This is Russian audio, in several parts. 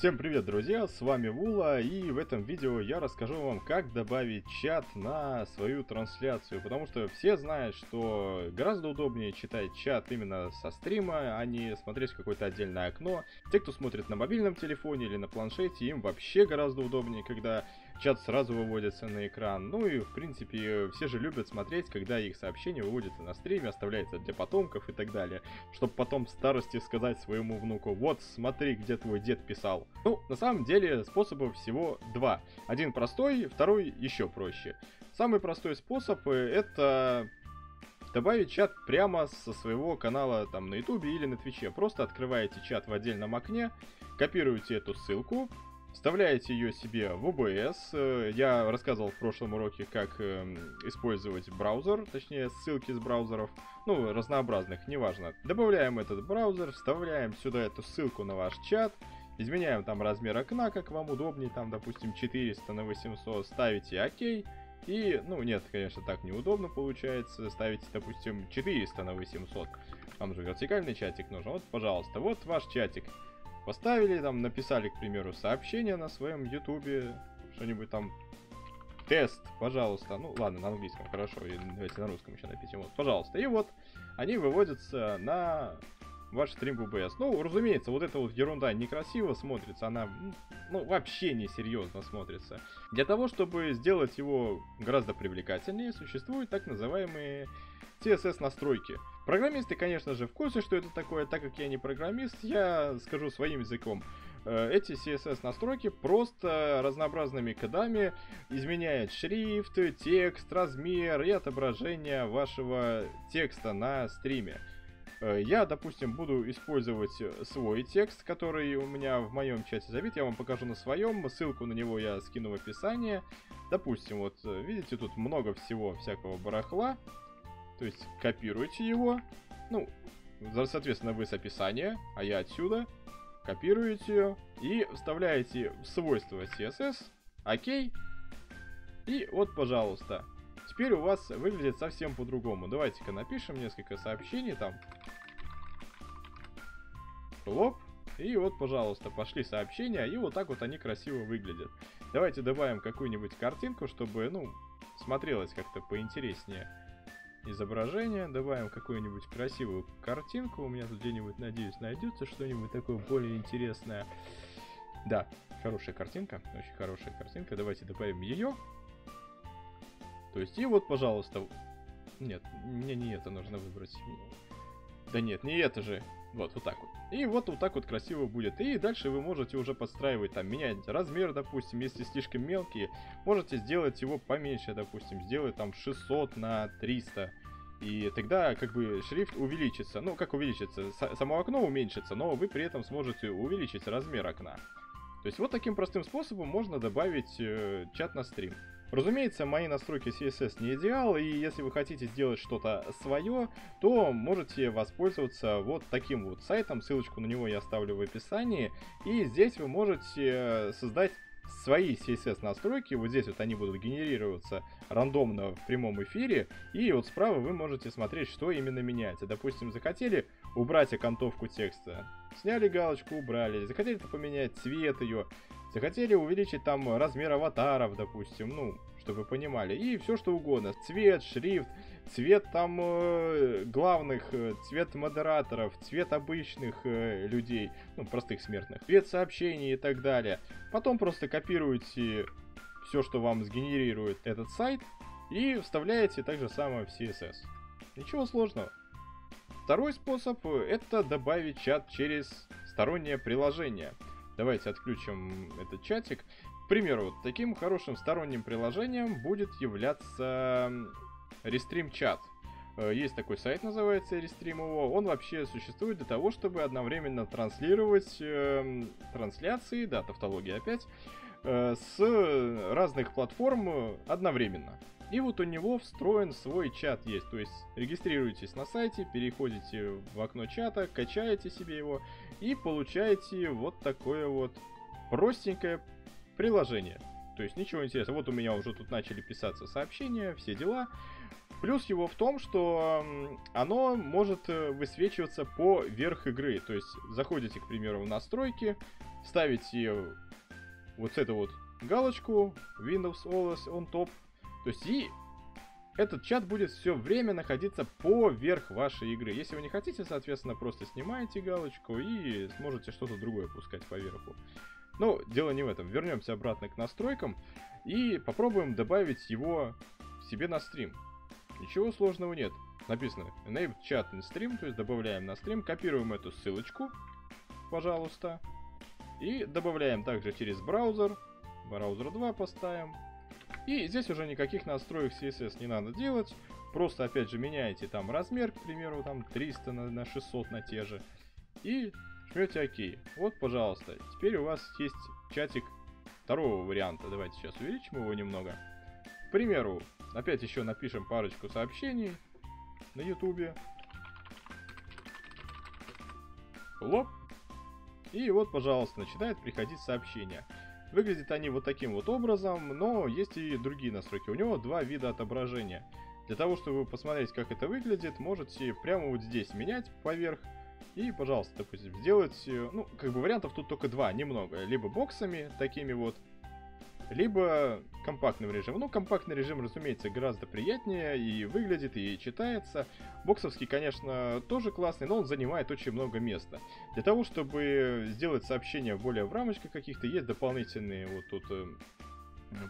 Всем привет, друзья, с вами Вула, и в этом видео я расскажу вам, как добавить чат на свою трансляцию, потому что все знают, что гораздо удобнее читать чат именно со стрима, а не смотреть какое-то отдельное окно. Те, кто смотрит на мобильном телефоне или на планшете, им вообще гораздо удобнее, когда чат сразу выводится на экран. Ну и, в принципе, все же любят смотреть, когда их сообщения выводятся на стриме, оставляется для потомков и так далее, чтобы потом в старости сказать своему внуку, вот, смотри, где твой дед писал. Ну, на самом деле, способов всего два. Один простой, второй еще проще. Самый простой способ э, это добавить чат прямо со своего канала там на ютубе или на твиче. Просто открываете чат в отдельном окне, копируете эту ссылку, Вставляете ее себе в OBS. Э, я рассказывал в прошлом уроке, как э, использовать браузер, точнее ссылки с браузеров, ну, разнообразных, неважно. Добавляем этот браузер, вставляем сюда эту ссылку на ваш чат, изменяем там размер окна, как вам удобнее, там, допустим, 400 на 800, ставите ОК. И, ну, нет, конечно, так неудобно получается. Ставите, допустим, 400 на 800. Вам же вертикальный чатик нужен. Вот, пожалуйста, вот ваш чатик поставили, там, написали, к примеру, сообщение на своем ютубе, что-нибудь там, тест, пожалуйста. Ну, ладно, на английском, хорошо, давайте на русском еще напишем. Вот, пожалуйста. И вот они выводятся на ваш стрим в OBS. Ну, разумеется, вот эта вот ерунда некрасиво смотрится, она, ну, вообще не серьезно смотрится. Для того, чтобы сделать его гораздо привлекательнее, существуют так называемые CSS настройки. Программисты, конечно же, в курсе, что это такое, так как я не программист, я скажу своим языком. Э, эти CSS настройки просто разнообразными кодами изменяют шрифт, текст, размер и отображение вашего текста на стриме. Э, я, допустим, буду использовать свой текст, который у меня в моем чате забит. Я вам покажу на своем. Ссылку на него я скину в описании. Допустим, вот видите, тут много всего всякого барахла. То есть копируете его. Ну, соответственно, вы с описания, а я отсюда. Копируете ее и вставляете в свойства CSS. Окей. И вот, пожалуйста. Теперь у вас выглядит совсем по-другому. Давайте-ка напишем несколько сообщений там. Хлоп. И вот, пожалуйста, пошли сообщения, и вот так вот они красиво выглядят. Давайте добавим какую-нибудь картинку, чтобы, ну, смотрелось как-то поинтереснее изображение, добавим какую-нибудь красивую картинку, у меня тут где-нибудь, надеюсь, найдется что-нибудь такое более интересное. Да, хорошая картинка, очень хорошая картинка, давайте добавим ее. То есть, и вот, пожалуйста, нет, мне не это нужно выбрать. Да нет, не это же. Вот, вот так вот. И вот вот так вот красиво будет. И дальше вы можете уже подстраивать, там, менять размер, допустим, если слишком мелкие, можете сделать его поменьше, допустим, сделать там 600 на 300. И тогда как бы шрифт увеличится. Ну, как увеличится? Само окно уменьшится, но вы при этом сможете увеличить размер окна. То есть вот таким простым способом можно добавить э, чат на стрим. Разумеется, мои настройки CSS не идеал, и если вы хотите сделать что-то свое, то можете воспользоваться вот таким вот сайтом, ссылочку на него я оставлю в описании, и здесь вы можете создать свои CSS настройки, вот здесь вот они будут генерироваться рандомно в прямом эфире, и вот справа вы можете смотреть, что именно меняется. Допустим, захотели убрать окантовку текста, сняли галочку, убрали, захотели поменять цвет ее, Захотели увеличить там размер аватаров, допустим, ну, чтобы понимали. И все что угодно. Цвет, шрифт, цвет там э, главных, э, цвет модераторов, цвет обычных э, людей, ну, простых смертных, цвет сообщений и так далее. Потом просто копируете все, что вам сгенерирует этот сайт, и вставляете так же самое в CSS. Ничего сложного. Второй способ это добавить чат через стороннее приложение. Давайте отключим этот чатик. К примеру, таким хорошим сторонним приложением будет являться Restream чат. Э, есть такой сайт, называется Restream.io. Он вообще существует для того, чтобы одновременно транслировать э, трансляции, да, тавтология опять, э, с разных платформ одновременно. И вот у него встроен свой чат есть. То есть регистрируетесь на сайте, переходите в окно чата, качаете себе его и получаете вот такое вот простенькое приложение. То есть ничего интересного. Вот у меня уже тут начали писаться сообщения, все дела. Плюс его в том, что оно может э, высвечиваться по верх игры. То есть заходите, к примеру, в настройки, ставите вот эту вот галочку Windows Always on Top. То есть и этот чат будет все время находиться поверх вашей игры. Если вы не хотите, соответственно, просто снимаете галочку и сможете что-то другое пускать поверху. Но дело не в этом. Вернемся обратно к настройкам и попробуем добавить его себе на стрим. Ничего сложного нет. Написано enable chat in stream, то есть добавляем на стрим, копируем эту ссылочку, пожалуйста, и добавляем также через браузер, браузер 2 поставим, и здесь уже никаких настроек CSS не надо делать. Просто, опять же, меняете там размер, к примеру, там 300 на, на 600 на те же. И жмете ОК. Вот, пожалуйста. Теперь у вас есть чатик второго варианта. Давайте сейчас увеличим его немного. К примеру, опять еще напишем парочку сообщений на ютубе. Лоп. И вот, пожалуйста, начинает приходить сообщение. Выглядят они вот таким вот образом, но есть и другие настройки. У него два вида отображения. Для того, чтобы посмотреть, как это выглядит, можете прямо вот здесь менять поверх. И, пожалуйста, допустим, сделать, э, ну, как бы вариантов тут только два, немного. Либо боксами, такими вот, либо компактным режимом. Ну, компактный режим, разумеется, гораздо приятнее и выглядит, и читается. Боксовский, конечно, тоже классный, но он занимает очень много места. Для того, чтобы сделать сообщения более в рамочках каких-то, есть дополнительные вот тут э,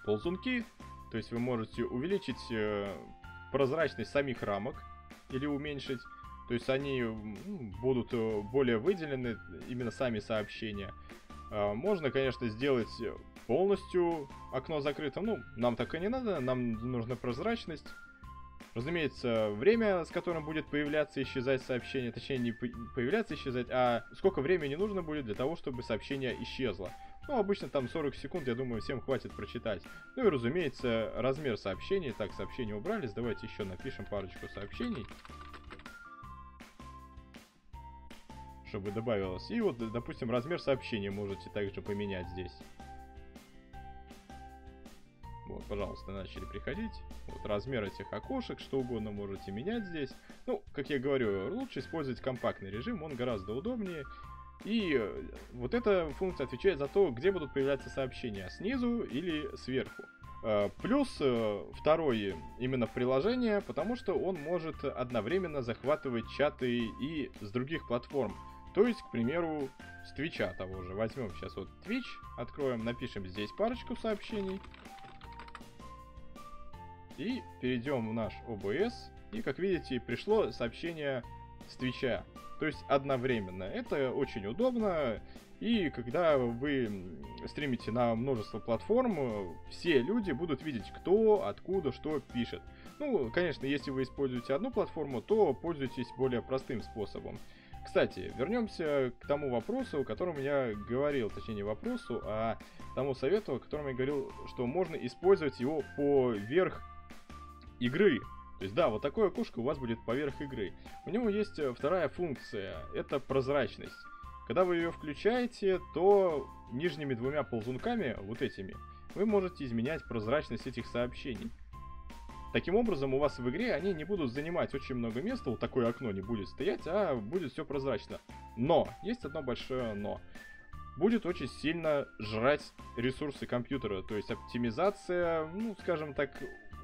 ползунки. То есть вы можете увеличить э, прозрачность самих рамок или уменьшить. То есть они ну, будут э, более выделены, именно сами сообщения. Э, можно, конечно, сделать полностью окно закрыто. Ну, нам так и не надо, нам нужна прозрачность. Разумеется, время, с которым будет появляться и исчезать сообщение, точнее не появляться и исчезать, а сколько времени нужно будет для того, чтобы сообщение исчезло. Ну, обычно там 40 секунд, я думаю, всем хватит прочитать. Ну и, разумеется, размер сообщений. Так, сообщения убрались, давайте еще напишем парочку сообщений. Чтобы добавилось. И вот, допустим, размер сообщения можете также поменять здесь. Вот, пожалуйста, начали приходить. Вот размер этих окошек, что угодно можете менять здесь. Ну, как я говорю, лучше использовать компактный режим, он гораздо удобнее. И э, вот эта функция отвечает за то, где будут появляться сообщения, снизу или сверху. Э, плюс э, второе именно приложение, потому что он может одновременно захватывать чаты и с других платформ. То есть, к примеру, с Твича того же. Возьмем сейчас вот Twitch, откроем, напишем здесь парочку сообщений. И перейдем в наш OBS. И, как видите, пришло сообщение с Твича. То есть одновременно. Это очень удобно. И когда вы стримите на множество платформ, все люди будут видеть, кто, откуда, что пишет. Ну, конечно, если вы используете одну платформу, то пользуйтесь более простым способом. Кстати, вернемся к тому вопросу, о котором я говорил, точнее не вопросу, а тому совету, о котором я говорил, что можно использовать его поверх игры. То есть, да, вот такое окошко у вас будет поверх игры. У него есть э, вторая функция, это прозрачность. Когда вы ее включаете, то нижними двумя ползунками, вот этими, вы можете изменять прозрачность этих сообщений. Таким образом, у вас в игре они не будут занимать очень много места, вот такое окно не будет стоять, а будет все прозрачно. Но, есть одно большое но. Будет очень сильно жрать ресурсы компьютера, то есть оптимизация, ну, скажем так,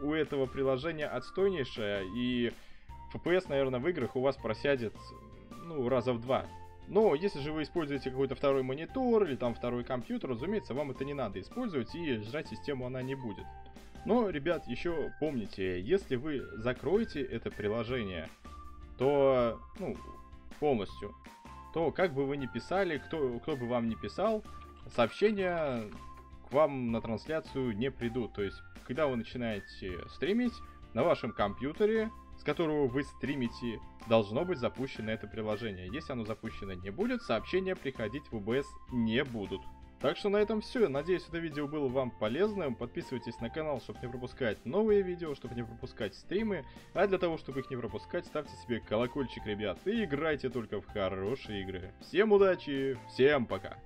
у этого приложения отстойнейшая, и FPS, наверное, в играх у вас просядет, ну, раза в два. Но если же вы используете какой-то второй монитор или там второй компьютер, разумеется, вам это не надо использовать, и жрать систему она не будет. Но, ребят, еще помните, если вы закроете это приложение, то, ну, полностью, то как бы вы ни писали, кто, кто бы вам ни писал, сообщения к вам на трансляцию не придут. То есть когда вы начинаете стримить, на вашем компьютере, с которого вы стримите, должно быть запущено это приложение. Если оно запущено не будет, сообщения приходить в OBS не будут. Так что на этом все. Надеюсь, это видео было вам полезным. Подписывайтесь на канал, чтобы не пропускать новые видео, чтобы не пропускать стримы. А для того, чтобы их не пропускать, ставьте себе колокольчик, ребят. И играйте только в хорошие игры. Всем удачи, всем пока.